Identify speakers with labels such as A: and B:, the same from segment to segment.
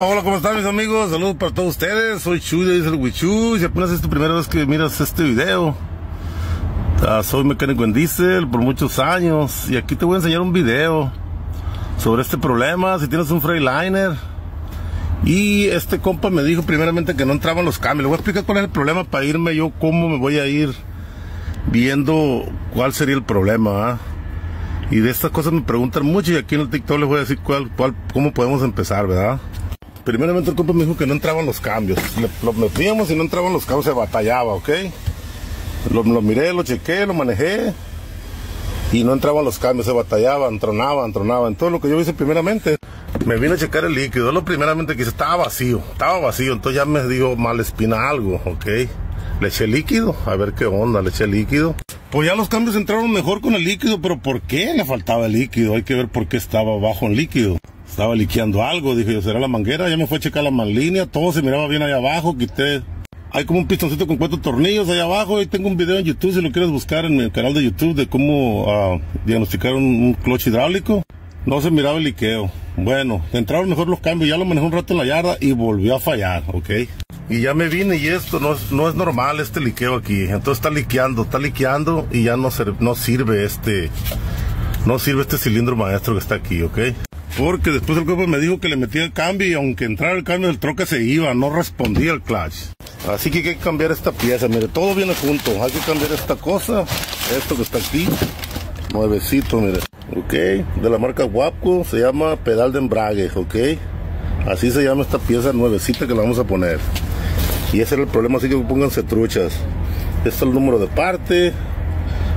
A: Hola, ¿cómo están mis amigos? Saludos para todos ustedes. Soy Chuy de Diesel Wichu. Si apenas es tu primera vez que miras este video, uh, soy mecánico en Diesel por muchos años y aquí te voy a enseñar un video sobre este problema. Si tienes un Freightliner y este compa me dijo primeramente que no entraban los cambios. Le voy a explicar cuál es el problema para irme yo, cómo me voy a ir viendo cuál sería el problema. ¿ah? Y de estas cosas me preguntan mucho y aquí en el TikTok les voy a decir cuál, cuál, cómo podemos empezar, ¿verdad? Primeramente el compa me dijo que no entraban los cambios. Le, lo metíamos y no entraban los cambios, se batallaba, ¿ok? Lo, lo, miré, lo chequé, lo manejé y no entraban los cambios, se batallaban, tronaban, tronaban. Todo lo que yo hice primeramente, me vine a checar el líquido. Lo primeramente que hice estaba vacío, estaba vacío, entonces ya me dio mal espina algo, ¿ok? Le eché líquido, a ver qué onda, le eché líquido. Pues ya los cambios entraron mejor con el líquido, pero ¿por qué le faltaba el líquido? Hay que ver por qué estaba bajo el líquido estaba liqueando algo, dije yo, será la manguera, ya me fue a checar la línea, todo se miraba bien allá abajo, quité, hay como un pistoncito con cuatro tornillos allá abajo, y tengo un video en YouTube si lo quieres buscar en mi canal de YouTube de cómo uh, diagnosticar un, un clutch hidráulico, no se miraba el liqueo, bueno, entraron mejor los cambios, ya lo manejé un rato en la yarda y volvió a fallar, ok. Y ya me vine y esto no es, no es normal este liqueo aquí, entonces está liqueando, está liqueando y ya no, no sirve este, no sirve este cilindro maestro que está aquí, ok. Porque después el cuerpo me dijo que le metía el cambio y aunque entrara el cambio del troque se iba, no respondía el clutch. Así que hay que cambiar esta pieza, mire, todo viene junto. Hay que cambiar esta cosa, esto que está aquí, nuevecito, mire. Ok, de la marca Wapco, se llama pedal de embrague, ok. Así se llama esta pieza nuevecita que la vamos a poner. Y ese era el problema, así que pónganse truchas. Este es el número de parte.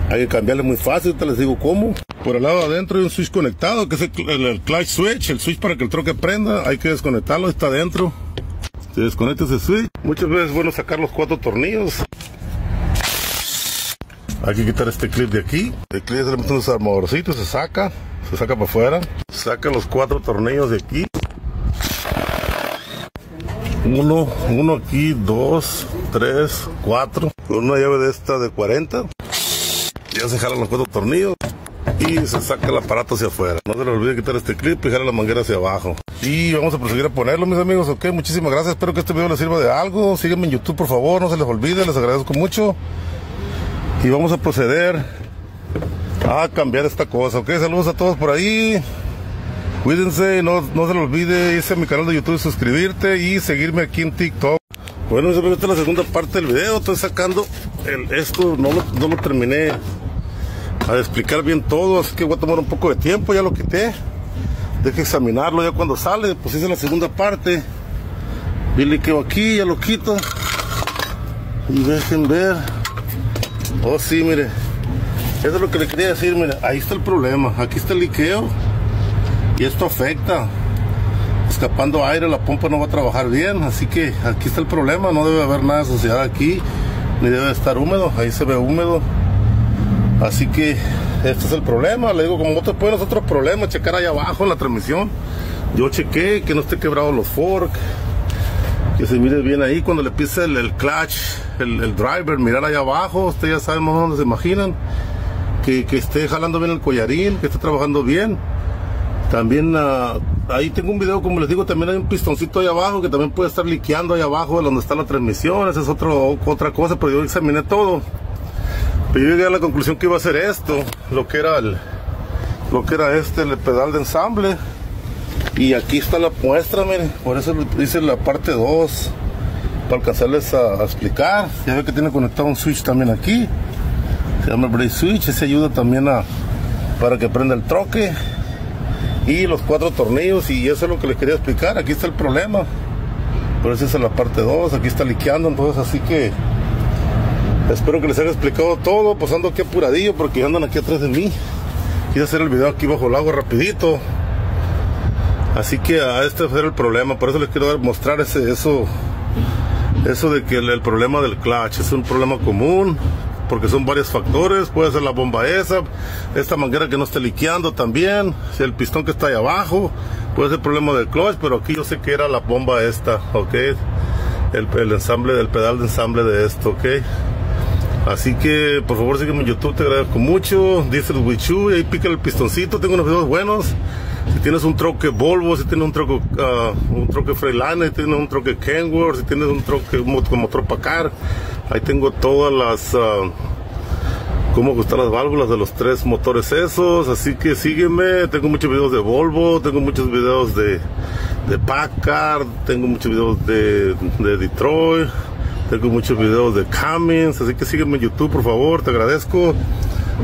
A: Hay que cambiarle muy fácil, te les digo cómo. Por el lado de adentro hay un switch conectado, que es el, el, el, clutch switch, el switch para que el troque prenda. Hay que desconectarlo, está adentro. Se desconecta ese switch. Muchas veces es bueno sacar los cuatro tornillos. Hay que quitar este clip de aquí. El clip le mete unos armadorcitos, se saca, se saca para afuera. Saca los cuatro tornillos de aquí. Uno, uno aquí, dos, tres, cuatro. Con una llave de esta de 40. Ya se jalan los cuatro tornillos y se saca el aparato hacia afuera. No se les olvide quitar este clip y jalar la manguera hacia abajo. Y vamos a proseguir a ponerlo, mis amigos. Ok, muchísimas gracias. Espero que este video les sirva de algo. Sígueme en YouTube, por favor. No se les olvide. Les agradezco mucho. Y vamos a proceder a cambiar esta cosa. Ok, saludos a todos por ahí. Cuídense. No, no se les olvide irse a mi canal de YouTube, suscribirte y seguirme aquí en TikTok. Bueno, esta es la segunda parte del video. Estoy sacando esto. No lo, no lo terminé a explicar bien todo, así que voy a tomar un poco de tiempo, ya lo quité. Deje examinarlo ya cuando sale, pues hice la segunda parte. Vi el liqueo aquí, ya lo quito. Y dejen ver. Oh sí, mire. Eso es lo que le quería decir, mire, ahí está el problema. Aquí está el liqueo. Y esto afecta. Escapando aire, la pompa no va a trabajar bien. Así que aquí está el problema. No debe haber nada de suciedad aquí. Ni debe estar húmedo. Ahí se ve húmedo. Así que este es el problema. Le digo, como otros pueden otros problemas, checar ahí abajo en la transmisión. Yo chequé que no esté quebrado los forks, que se mire bien ahí cuando le pise el, clutch, el, driver, mirar ahí abajo. Ustedes ya saben más dónde se imaginan. Que, que, esté jalando bien el collarín, que esté trabajando bien. También uh, ahí tengo un video, como les digo, también hay un pistoncito ahí abajo que también puede estar liqueando ahí abajo de donde está la transmisión. Esa es otro, otra cosa, pero yo examiné todo. Pero yo llegué a la conclusión que iba a ser esto, lo que era lo que era este, el pedal de ensamble. Y aquí está la muestra, miren, por eso hice la parte 2, para alcanzarles a, a, explicar. Ya ve que tiene conectado un switch también aquí, se llama brake switch, ese ayuda también a, para que prenda el troque. Y los cuatro tornillos, y eso es lo que les quería explicar, aquí está el problema. Por eso es la parte 2, aquí está liqueando, entonces así que Espero que les haya explicado todo, pues ando aquí apuradillo porque andan aquí atrás de mí. Quise hacer el video aquí bajo el agua rapidito. Así que a este fue el problema, por eso les quiero mostrar ese, eso, eso de que el, problema del clutch es un problema común, porque son varios factores, puede ser la bomba esa, esta manguera que no esté liqueando también, el pistón que está ahí abajo, puede ser problema del clutch, pero aquí yo sé que era la bomba esta, ok, el, el ensamble del pedal de ensamble de esto, ok. Así que por favor sígueme en YouTube, te agradezco mucho. Diesel Wichu, ahí pica el pistoncito, tengo unos videos buenos. Si tienes un troque Volvo, si tienes un troque, uh, un troque Freightliner, si tienes un troque Kenworth, si tienes un troque con motor Pacar, ahí tengo todas las, uh, cómo gustan las válvulas de los tres motores esos, así que sígueme, tengo muchos videos de Volvo, tengo muchos videos de, de Packard, tengo muchos videos de, de Detroit, tengo muchos videos de Cummins, así que sígueme en YouTube, por favor, te agradezco.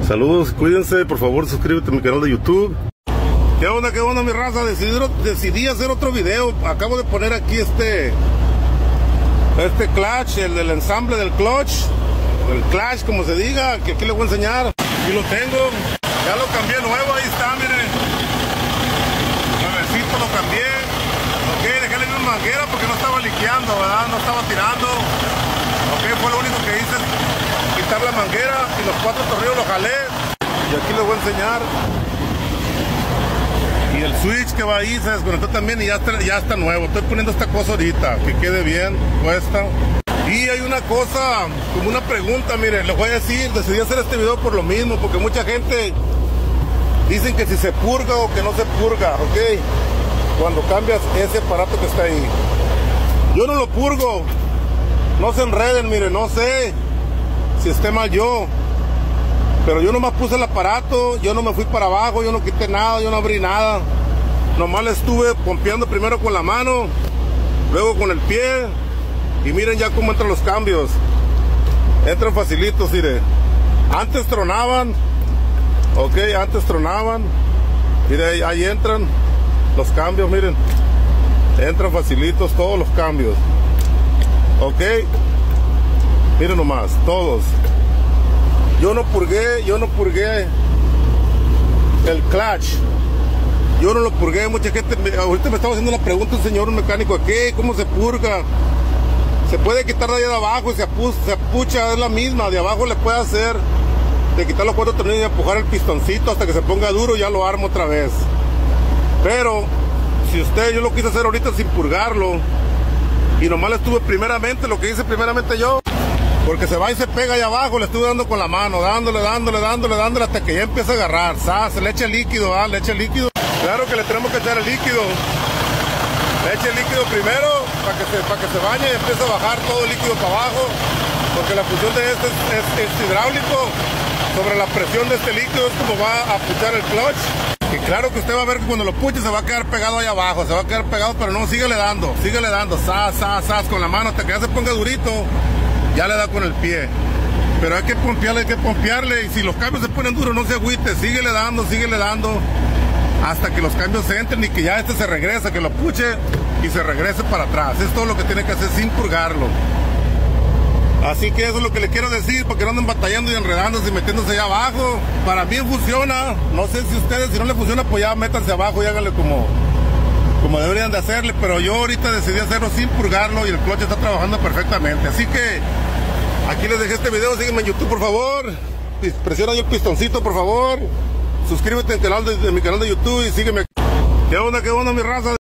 A: Saludos, cuídense, por favor, suscríbete a mi canal de YouTube. ¿Qué onda, qué onda, mi raza? Decidí, decidí hacer otro video. Acabo de poner aquí este, este clutch, el del ensamble del clutch, el clutch, como se diga, que aquí les voy a enseñar. Aquí lo tengo. Ya lo cambié nuevo, ahí está, miren. Nuevecito lo cambié. Ok, dejé la manguera porque no estaba liqueando, ¿verdad? No estaba tirando. Ok, fue lo único que hice quitar la manguera y los cuatro tornillos los jalé. Y aquí les voy a enseñar. Y el switch que va ahí se desconectó también y ya está, ya está nuevo. Estoy poniendo esta cosa ahorita, que quede bien puesta. Y hay una cosa, como una pregunta, miren, les voy a decir, decidí hacer este video por lo mismo, porque mucha gente dicen que si se purga o que no se purga, ¿ok? Cuando cambias ese aparato que está ahí. Yo no lo purgo, no se enreden, miren, no sé si esté mal yo. Pero yo nomás puse el aparato, yo no me fui para abajo, yo no quité nada, yo no abrí nada. Nomás le estuve pompeando primero con la mano, luego con el pie. Y miren ya cómo entran los cambios. Entran facilitos, mire. Antes tronaban. Ok, antes tronaban. Mire, ahí entran los cambios, miren. Entran facilitos todos los cambios. Ok. Miren nomás, todos. Yo no purgué, yo no purgué el clutch. Yo no lo purgué, mucha gente, ahorita me estaba haciendo la pregunta un señor, un mecánico, aquí, ¿cómo se purga? Se puede quitar de ahí de abajo y se, se apucha, es la misma, de abajo le puede hacer, de quitar los cuatro tornillos y empujar el pistoncito hasta que se ponga duro y ya lo armo otra vez. Pero, si usted, yo lo quise hacer ahorita sin purgarlo, y nomás le estuve primeramente, lo que hice primeramente yo, porque se va y se pega ahí abajo, le estuve dando con la mano, dándole, dándole, dándole, dándole hasta que ya empieza a agarrar. Se le echa el líquido, ¿ah? le echa el líquido. Claro que le tenemos que echar el líquido. Le echa el líquido primero para que se, que se bañe y empiece a bajar todo el líquido para abajo. Porque la función de este es, es, hidráulico. Sobre la presión de este líquido es como va a puchar el clutch. Claro que usted va a ver que cuando lo puche se va a quedar pegado ahí abajo, se va a quedar pegado, pero no, síguele dando, síguele dando, sas, sas, sas, con la mano hasta que ya se ponga durito ya le da con el pie. Pero hay que pompearle, hay que pompearle. Y si los cambios se ponen duros, no se agüite. Síguele dando, síguele dando. Hasta que los cambios se entren y que ya este se regrese, que lo puche y se regrese para atrás. Es todo lo que tiene que hacer sin purgarlo. Así que eso es lo que le quiero decir, porque no anden batallando y enredándose y metiéndose allá abajo. Para mí funciona. No sé si ustedes, si no le funciona, pues ya métanse abajo y háganle como, como deberían de hacerle. Pero yo ahorita decidí hacerlo sin purgarlo y el coche está trabajando perfectamente. Así que Aquí les dejé este video, sígueme en YouTube por favor. Presiona ahí el pistoncito por favor. Suscríbete en, canal de, mi canal de YouTube y sígueme. ¿Qué onda, qué onda mi raza?